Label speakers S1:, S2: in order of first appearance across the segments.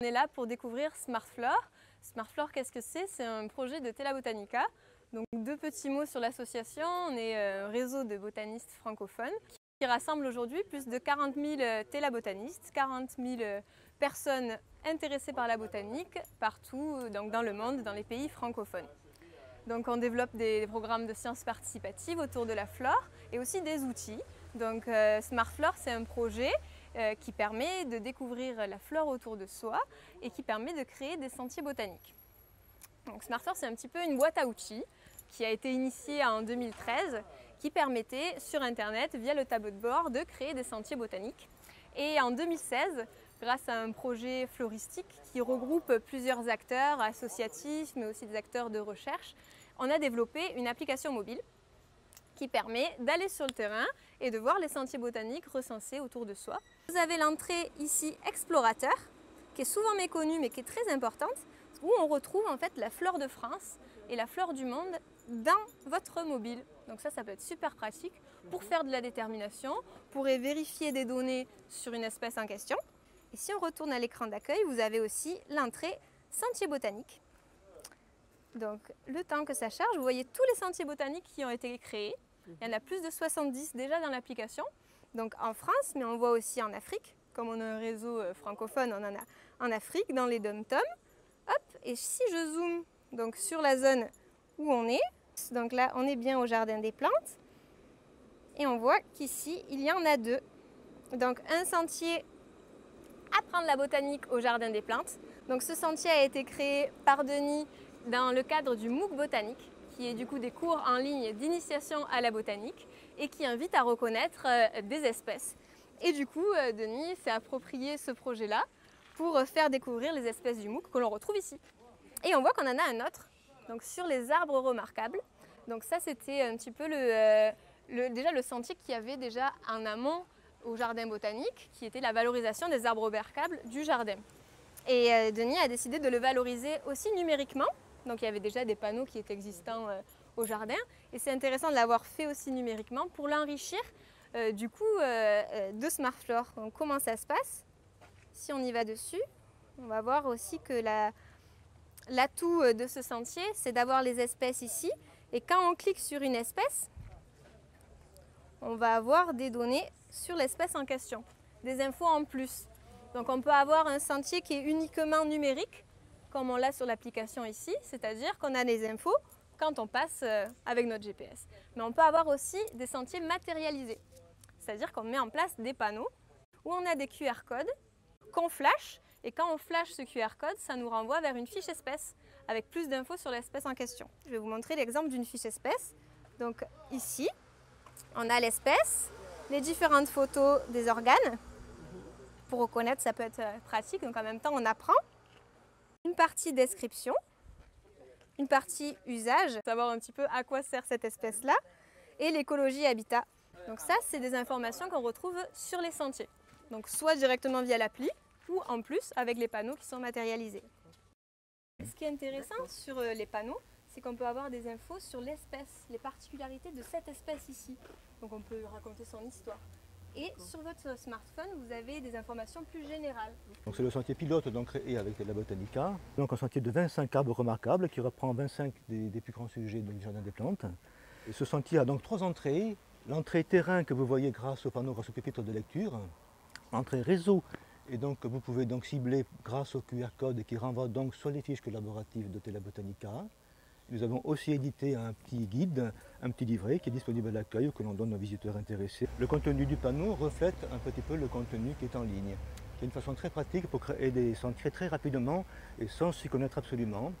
S1: On est là pour découvrir SmartFlore. SmartFlore, qu'est-ce que c'est? C'est un projet de Tela Botanica. Donc deux petits mots sur l'association. On est un réseau de botanistes francophones qui rassemble aujourd'hui plus de 40 000 télabotanistes, 40 000 personnes intéressées par la botanique partout donc dans le monde, dans les pays francophones. Donc on développe des programmes de sciences participatives autour de la flore et aussi des outils. Donc euh, Smart Flore, c'est un projet euh, qui permet de découvrir la flore autour de soi et qui permet de créer des sentiers botaniques. Donc Smart Flore, c'est un petit peu une boîte à outils qui a été initiée en 2013 qui permettait sur Internet, via le tableau de bord, de créer des sentiers botaniques. Et en 2016, grâce à un projet floristique qui regroupe plusieurs acteurs associatifs, mais aussi des acteurs de recherche, on a développé une application mobile qui permet d'aller sur le terrain et de voir les sentiers botaniques recensés autour de soi. Vous avez l'entrée ici explorateur, qui est souvent méconnue mais qui est très importante, où on retrouve en fait la flore de France et la flore du monde dans votre mobile. Donc ça, ça peut être super pratique pour faire de la détermination, pour vérifier des données sur une espèce en question. Et si on retourne à l'écran d'accueil, vous avez aussi l'entrée sentier botanique. Donc le temps que ça charge, vous voyez tous les sentiers botaniques qui ont été créés. Il y en a plus de 70 déjà dans l'application. Donc en France, mais on voit aussi en Afrique. Comme on a un réseau euh, francophone, on en a en Afrique, dans les dom-toms. Hop, et si je zoome donc, sur la zone où on est, donc là on est bien au jardin des plantes, et on voit qu'ici il y en a deux. Donc un sentier apprendre la botanique au jardin des plantes. Donc ce sentier a été créé par Denis dans le cadre du MOOC botanique, qui est du coup des cours en ligne d'initiation à la botanique et qui invite à reconnaître euh, des espèces. Et du coup, euh, Denis s'est approprié ce projet-là pour faire découvrir les espèces du MOOC que l'on retrouve ici. Et on voit qu'on en a un autre, donc sur les arbres remarquables. Donc ça, c'était un petit peu le, euh, déjà le sentier qu'il y avait déjà en amont au jardin botanique, qui était la valorisation des arbres remarquables du jardin. Et euh, Denis a décidé de le valoriser aussi numériquement. Donc il y avait déjà des panneaux qui étaient existants euh, au jardin. Et c'est intéressant de l'avoir fait aussi numériquement pour l'enrichir du coup de SmartFlore. Donc comment ça se passe? Si on y va dessus, on va voir aussi que la, L'atout euh, de ce sentier, c'est d'avoir les espèces ici. Et quand on clique sur une espèce, on va avoir des données sur l'espèce en question, des infos en plus. Donc on peut avoir un sentier qui est uniquement numérique, comme on l'a sur l'application ici, c'est-à-dire qu'on a des infos quand on passe euh, avec notre GPS. Mais on peut avoir aussi des sentiers matérialisés, c'est-à-dire qu'on met en place des panneaux où on a des QR codes qu'on flash et quand on flash ce QR code, ça nous renvoie vers une fiche espèce avec plus d'infos sur l'espèce en question. Je vais vous montrer l'exemple d'une fiche espèce. Donc ici, on a l'espèce, les différentes photos des organes. Pour reconnaître, ça peut être euh, pratique, donc en même temps, on apprend. Une partie description, une partie usage, savoir un petit peu à quoi sert cette espèce-là, et l'écologie habitat. Donc ça, c'est des informations qu'on retrouve sur les sentiers. Donc soit directement via l'appli, ou en plus avec les panneaux qui sont matérialisés. Ce qui est intéressant sur euh, les panneaux, c'est qu'on peut avoir des infos sur l'espèce, les particularités de cette espèce ici. Donc on peut raconter son histoire. Et sur votre smartphone, vous avez des informations plus générales.
S2: c'est le sentier pilote donc créé avec la Botanica. Donc un sentier de 25 arbres remarquables qui reprend 25 des, plus grands sujets du jardin des plantes. Et ce sentier a donc trois entrées. L'entrée terrain que vous voyez grâce au panneau, grâce au pupitre de lecture. L'entrée réseau et donc vous pouvez donc cibler grâce au QR code qui renvoie donc sur les fiches collaboratives de Tela Botanica. Nous avons aussi édité un petit guide, un petit livret qui est disponible à l'accueil ou que l'on donne aux visiteurs intéressés. Le contenu du panneau reflète un petit peu le contenu qui est en ligne, qui est une façon très pratique pour créer des sentiers très rapidement et sans s'y connaître absolument.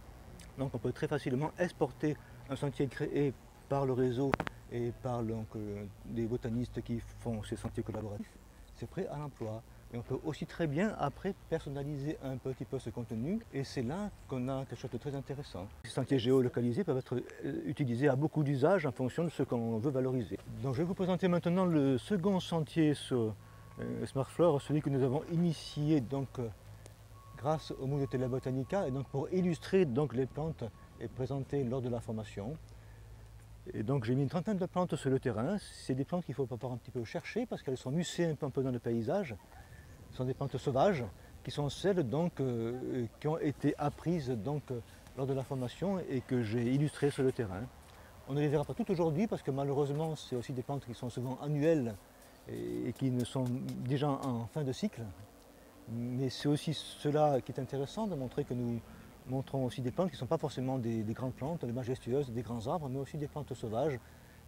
S2: Donc on peut très facilement exporter un sentier créé par le réseau et par donc, euh, des botanistes qui font ces sentiers collaboratifs. C'est prêt à l'emploi. Et on peut aussi très bien après personnaliser un petit peu ce contenu et c'est là qu'on a quelque chose de très intéressant. Ces sentiers géolocalisés peuvent être euh, utilisés à beaucoup d'usages en fonction de ce qu'on veut valoriser. Donc je vais vous présenter maintenant le second sentier sur euh, SmartFlore, celui que nous avons initié donc euh, grâce au MOOC de Télébotanica et donc pour illustrer donc les plantes et présenter lors de la formation. Et donc j'ai mis une trentaine de plantes sur le terrain. C'est des plantes qu'il faut pouvoir un petit peu chercher parce qu'elles sont mussées un peu dans le paysage. Ce sont des plantes sauvages qui sont celles donc, euh, qui ont été apprises donc, lors de la formation et que j'ai illustrées sur le terrain. On ne les verra pas toutes aujourd'hui parce que malheureusement c'est aussi des plantes qui sont souvent annuelles et, qui ne sont déjà en fin de cycle. Mais c'est aussi cela qui est intéressant de montrer que nous montrons aussi des plantes qui ne sont pas forcément des, grandes plantes, des majestueuses, des grands arbres, mais aussi des plantes sauvages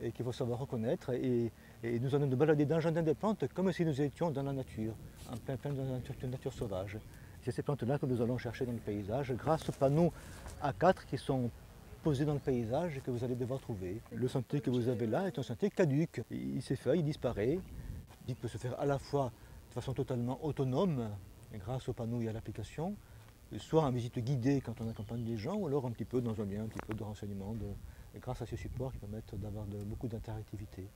S2: et qu'il faut savoir reconnaître. Et, nous allons nous balader dans un jardin des plantes comme si nous étions dans la nature, en plein plein de la nature sauvage. C'est ces plantes-là que nous allons chercher dans le paysage grâce aux panneaux A4 qui sont posés dans le paysage et que vous allez devoir trouver. Le sentier que vous avez là est un sentier caduque. Il s'effeuille, il disparaît. Il peut se faire à la fois de façon totalement autonome grâce aux panneaux et à l'application, soit en visite guidée quand on accompagne les gens, ou alors un petit peu dans un lien, un petit peu de renseignement, grâce à ces supports qui permettent d'avoir beaucoup d'interactivité.